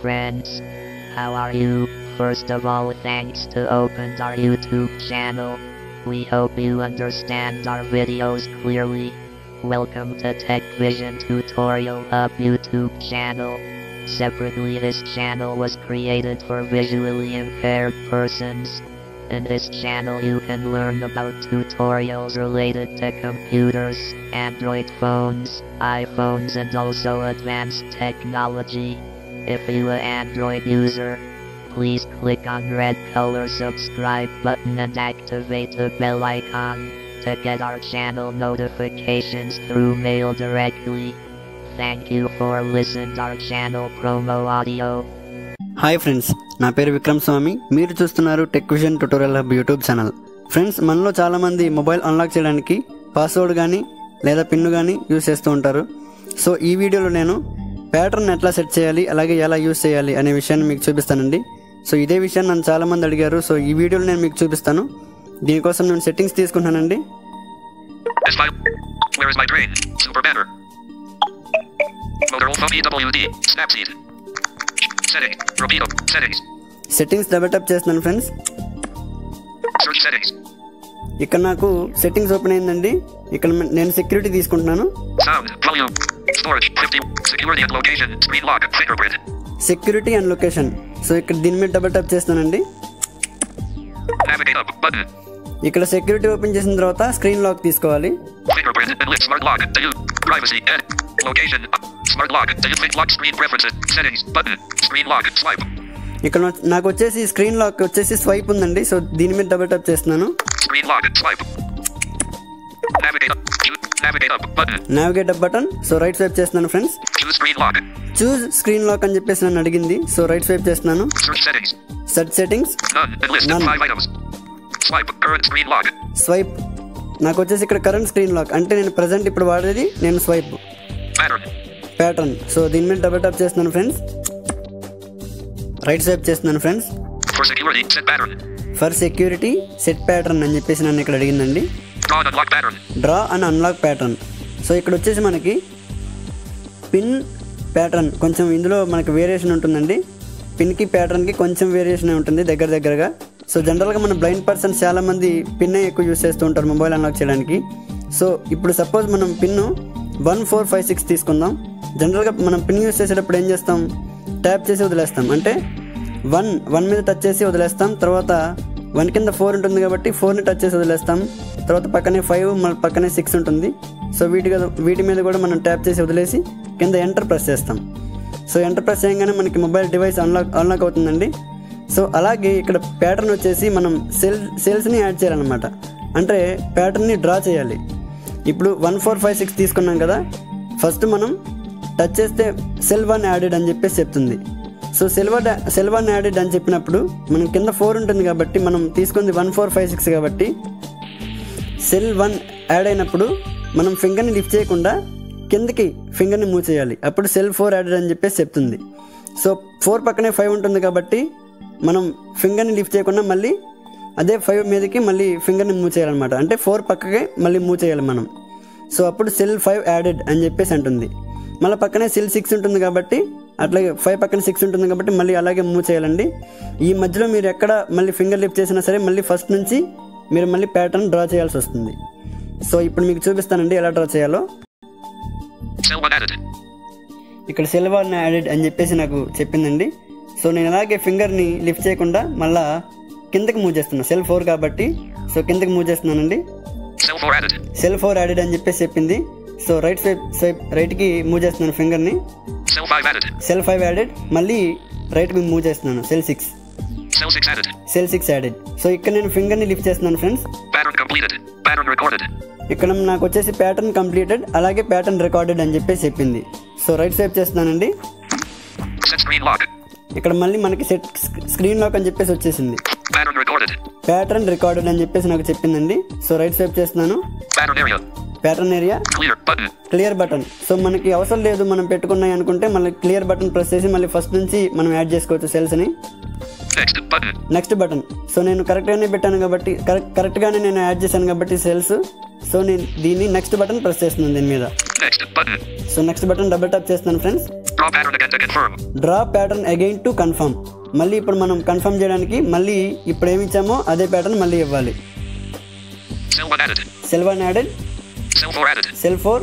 friends. How are you? First of all, thanks to opened our YouTube channel. We hope you understand our videos clearly. Welcome to Tech Vision Tutorial Hub YouTube channel. Separately, this channel was created for visually impaired persons. In this channel, you can learn about tutorials related to computers, Android phones, iPhones, and also advanced technology. If you are Android user, please click on red color subscribe button and activate the bell icon to get our channel notifications through mail directly. Thank you for listening to our channel promo audio. Hi friends నా పేరు విక్రమ్ స్వామి మీరు చూస్తున్నారు tech vision tutorial hub YouTube channel friends మనలో చాలామంది mobile unlock చేయడానికి password కానీ లేదా pin కానీ యూస్ చేస్తూ ఉంటారు సో ఈ వీడియోలో నేను ప్యాటర్న్ ఎట్లా సెట్ చేయాలి అలాగే ఎలా యూస్ చేయాలి అనే విషయాన్ని మీకు చూపిస్తానండి. సో ఇదే విషయాన్ని నన్ను చాలామంది అడిగారు సో ఈ వీడియోలో నేను మీకు చూపిస్తాను. దీనికోసం నేను సెట్టింగ్స్ తీసుకుంటానండి. సెట్టింగ్స్ డబల్ టప్ చేస్తున్నాను ఫ్రెండ్స్. ఇక్కడ నాకు సెట్టింగ్స్ ఓపెన్ అయిందండి. ఇక్కడ నేను సెక్యూరిటీ తీసుకుంటున్నాను. Storage. 50. Security and location. Screen lock. Fingerprint. Security and location so ఇక్కడ దీని మీద డబల్ టప్ చేస్తానండి. ఇక్కడ సెక్యూరిటీ ఓపెన్ చేసిన తర్వాత స్క్రీన్ లాక్ తీసుకోవాలి Fingerprint. And list. Smart lock. Delete. Privacy. Edit. Location. Up. Smart lock. Delete. Think lock. Screen preferences. Settings. Button. Screen lock. Swipe. ఇక్కడ నాకు వచ్చేసి స్క్రీన్ లాక్ వచ్చేసి స్వైప్ ఉందండి సో దీని మీద డబల్ టప్ చేస్తున్నాను navigate up button so right swipe చేస్తున్నాను friends Choose screen lock. Choose screen lock అని చెప్పేసి నన్ను అడిగింది. సో రైట్ స్వైప్ చేస్తున్నాను. Set settings. స్వైప్ నాకు వచ్చేసి ఇక్కడ కరెంట్ స్క్రీన్ లాక్ అంటే నేను ప్రజెంట్ ఇప్పుడు వాడేది నేను స్వైప్ Pattern. ప్యాటర్న్ సో దీని మీద డబల్ టప్ చేస్తున్నాను ఫ్రెండ్స్ రైట్ స్వైప్ చేస్తున్నాను friends For security, set pattern. For security set pattern అని చెప్పేసి నన్ను ఇక్కడ అడిగిందండి. Draw and unlock pattern so ఇక్కడ వచ్చేసి మనకి పిన్ ప్యాటర్న్ కొంచెం ఇందులో మనకి వేరియేషన్ ఉంటుందండి. పిన్కి ప్యాటర్న్కి కొంచెం వేరియేషన్ ఉంటుంది దగ్గర దగ్గరగా. సో జనరల్గా మన బ్లైండ్ పర్సన్స్ చాలామంది పిన్నే ఎక్కువ యూస్ చేస్తూ ఉంటారు మొబైల్ అన్లాక్ చేయడానికి. సో ఇప్పుడు సపోజ్ మనం pin one four five six తీసుకుందాం. జనరల్గా మనం పిన్ యూస్ చేసేటప్పుడు ఏం చేస్తాం? ట్యాప్ చేసి వదిలేస్తాం. అంటే వన్ వన్ మీద టచ్ చేసి వదిలేస్తాం. తర్వాత వన్ కింద ఫోర్ ఉంటుంది కాబట్టి ఫోర్ని టచ్ చేసి వదిలేస్తాం. తర్వాత పక్కనే ఫైవ్ మన పక్కనే సిక్స్ ఉంటుంది. సో వీటి వీటి మీద కూడా మనం ట్యాప్ చేసి వదిలేసి కింద ఎంటర్ ప్రెస్ చేస్తాం. సో ఎంటర్ ప్రెస్ చేయగానే మనకి మొబైల్ డివైస్ అన్లాక్ అన్లాక్ అవుతుందండి. సో అలాగే ఇక్కడ ప్యాటర్న్ వచ్చేసి మనం సెల్ సేల్స్ని యాడ్ చేయాలన్నమాట. అంటే ప్యాటర్న్ని డ్రా చేయాలి. ఇప్పుడు వన్ ఫోర్ ఫైవ్ సిక్స్ తీసుకున్నాం కదా. ఫస్ట్ మనం టచ్ చేస్తే సెల్ వన్ యాడెడ్ అని చెప్పేసి చెప్తుంది. సో సెల్వర్ సెల్వన్ యాడెడ్ అని చెప్పినప్పుడు మనం కింద ఫోర్ ఉంటుంది కాబట్టి మనం తీసుకుంది వన్ ఫోర్ ఫైవ్ సిక్స్ కాబట్టి సెల్ వన్ యాడ్ అయినప్పుడు మనం ఫింగర్ని లిఫ్ట్ చేయకుండా కిందకి ఫింగర్ని మూవ్ చేయాలి. అప్పుడు సెల్ ఫోర్ యాడెడ్ అని చెప్పేసి చెప్తుంది. సో ఫోర్ పక్కనే ఫైవ్ ఉంటుంది కాబట్టి మనం ఫింగర్ని లిఫ్ట్ చేయకుండా మళ్ళీ అదే ఫైవ్ మీదకి మళ్ళీ ఫింగర్ని మూవ్ చేయాలన్నమాట. అంటే ఫోర్ పక్కకే మళ్ళీ మూవ్ చేయాలి మనం. సో అప్పుడు సెల్ ఫైవ్ యాడెడ్ అని చెప్పేసి అంటుంది. మళ్ళీ పక్కనే సెల్ సిక్స్ ఉంటుంది కాబట్టి అట్లాగే ఫైవ్ పక్కన సిక్స్ ఉంటుంది కాబట్టి మళ్ళీ అలాగే మూవ్ చేయాలండి. ఈ మధ్యలో మీరు ఎక్కడ మళ్ళీ ఫింగర్ లిఫ్ట్ చేసినా సరే మళ్ళీ ఫస్ట్ నుంచి మీరు మళ్ళీ ప్యాటర్న్ డ్రా చేయాల్సి వస్తుంది. సో ఇప్పుడు మీకు చూపిస్తానండి ఎలా డ్రా చేయాలో. Cell 1 added. ఇక్కడ సెల్వార్ని యాడెడ్ అని చెప్పేసి నాకు చెప్పిందండి. సో నేను అలాగే ఫింగర్ని లిఫ్ట్ చేయకుండా మళ్ళా కిందకి మూవ్ చేస్తున్నా. సెల్ ఫోర్ కాబట్టి సో కిందకి మూవ్ చేస్తున్నానండి. Cell 4 added. Cell four added అని చెప్పేసి చెప్పింది. సో రైట్ స్వైప్ స్వైప్ రైట్కి మూవ్ చేస్తున్నాను ఫింగర్ని Cell 5 added. Cell five added మళ్ళీ రైట్కి మూవ్ చేస్తున్నాను. Cell six Cell 6 added. Cell six added so ఇక్కడ నేను ఫింగర్ని లిఫ్ట్ చేస్తున్నాను friends Pattern completed. Pattern recorded. ఇక్కడ నాకు వచ్చేసి ప్యాటర్న్ కంప్లీటెడ్ అలాగే ప్యాటర్న్ రికార్డెడ్ అని చెప్పేసి చెప్పింది సో రైట్ స్వైప్ చేస్తున్నానండి Set screen lock. ఇక్కడ మళ్ళీ మనకి సెట్ స్క్రీన్ లాక్ అని చెప్పేసి వచ్చేసింది Pattern recorded. ప్యాటర్న్ రికార్డెడ్ అని చెప్పేసి నాకు చెప్పిందండి సో రైట్ స్వైప్ చేస్తున్నాను Pattern area. Pattern area Clear button. Clear button so మనకి అవసరం లేదు మనం పెట్టుకున్నాయి అనుకుంటే మళ్ళీ క్లియర్ బటన్ ప్రెస్ చేసి మళ్ళీ ఫస్ట్ నుంచి మనం యాడ్ చేసుకోవచ్చు సెల్స్ని నెక్స్ట్ బటన్ సో నేను కరెక్ట్గానే పెట్టాను కాబట్టి కరెక్ట్ కరెక్ట్గానే నేను యాడ్ చేశాను కాబట్టి సెల్స్ సో నేను దీన్ని నెక్స్ట్ బటన్ ప్రెస్ చేస్తున్నాను దీని మీద. So next button double tap చేస్తున్నాను friends. Draw pattern again to confirm మళ్ళీ ఇప్పుడు మనం కన్ఫర్మ్ చేయడానికి మళ్ళీ ఇప్పుడు ఏమి ఇచ్చామో అదే ప్యాటర్న్ మళ్ళీ ఇవ్వాలి. Cell 1 added. Cell one added Cell 4 added. Cell four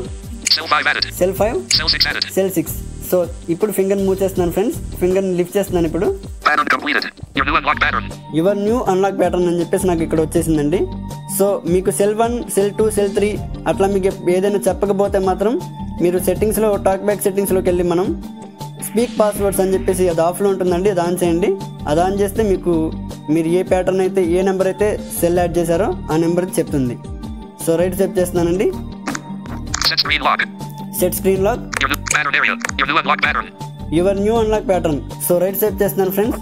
Cell 5 added. Cell five 6 added. Cell six so ఇప్పుడు ఫింగర్ మూవ్ చేస్తున్నాను ఫ్రెండ్స్ ఫింగర్ని లిఫ్ట్ చేస్తున్నాను ఇప్పుడు. Pattern completed. Your new unlocked pattern. Your new unlock pattern అని చెప్పేసి నాకు ఇక్కడ వచ్చేసిందండి. సో మీకు cell one cell two cell three అట్లా మీకు ఏదైనా చెప్పకపోతే మాత్రం మీరు సెట్టింగ్స్లో టాక్ బ్యాక్ సెట్టింగ్స్లోకి వెళ్ళి మనం స్పీక్ పాస్వర్డ్స్ అని చెప్పేసి అది ఆఫ్లో ఉంటుందండి అది ఆన్ చేయండి. అది ఆన్ చేస్తే మీకు మీరు ఏ ప్యాటర్న్ అయితే ఏ నెంబర్ అయితే సెల్ యాడ్ చేశారో ఆ నెంబర్కి చెప్తుంది. సో రైట్ సెట్ చేస్తున్నానండి. Lock. Set screen lock your new unlock pattern. So right side చేస్తున్నాను friends.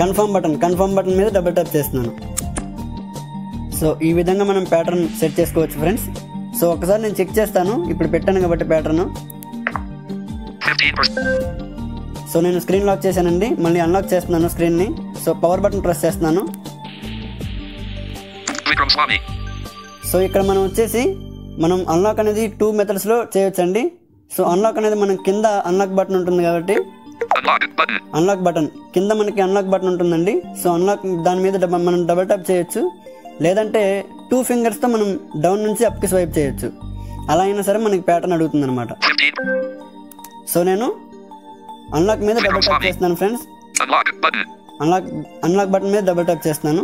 Confirm button confirm button మీద డబుల్ ట్యాప్ చేస్తున్నాను. సో ఈ విధంగా మనం ప్యాటర్న్ సెట్ చేసుకోవచ్చు ఫ్రెండ్స్. సో ఒకసారి నేను చెక్ చేస్తాను. ఇప్పుడు పెట్టాను కాబట్టి ప్యాటర్న్. సో నేను స్క్రీన్ లాక్ చేశానండి. మళ్ళీ అన్లాక్ చేస్తున్నాను స్క్రీన్ని. సో పవర్ బటన్ ప్రెస్ చేస్తున్నాను. సో ఇక్కడ మనం వచ్చేసి మనం అన్లాక్ అనేది టూ మెథడ్స్లో చేయొచ్చండి. సో అన్లాక్ అనేది మనం కింద అన్లాక్ బటన్ ఉంటుంది కాబట్టి అన్లాక్ బటన్ కింద మనకి అన్లాక్ బటన్ ఉంటుందండి. సో అన్లాక్ దాని మీద మనం డబల్ ట్యాప్ చేయొచ్చు. లేదంటే టూ ఫింగర్స్తో మనం డౌన్ నుంచి అప్కి స్వైప్ చేయొచ్చు. అలా అయినా సరే మనకి ప్యాటర్న్ అడుగుతుంది అనమాట సో నేను అన్లాక్ మీద డబల్ ట్యాప్ చేస్తున్నాను ఫ్రెండ్స్ అన్లాక్ అన్లాక్ బటన్ మీద డబల్ ట్యాప్ చేస్తున్నాను.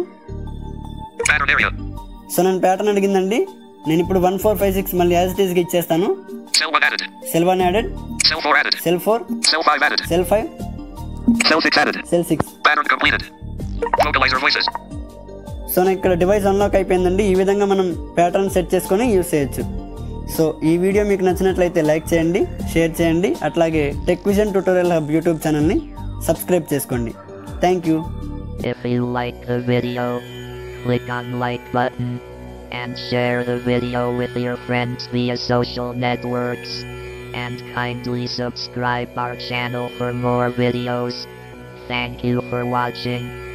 సో నేను ప్యాటర్న్ అడిగిందండి. నేను ఇప్పుడు వన్ ఫోర్ ఫైవ్ సిక్స్ మళ్ళీ యాజ్ ఇట్ ఈస్కి ఇచ్చేస్తాను. Cell one added cell four added cell four cell five added cell five cell six added cell six panel completed vocalizer voices so ఇక్కడ device unlock అయిపోయిందండి. ఈ విధంగా మనం pattern set చేసుకొని use చేయొచ్చు. సో ఈ వీడియో మీకు నచ్చినట్లయితే లైక్ చేయండి షేర్ చేయండి. అట్లాగే tech vision tutorial hub YouTube ఛానల్ని సబ్స్క్రైబ్ చేసుకోండి. Thank you If you like the video, click on like button and share the video with your friends via social networks. And kindly subscribe our channel for more videos. Thank you for watching.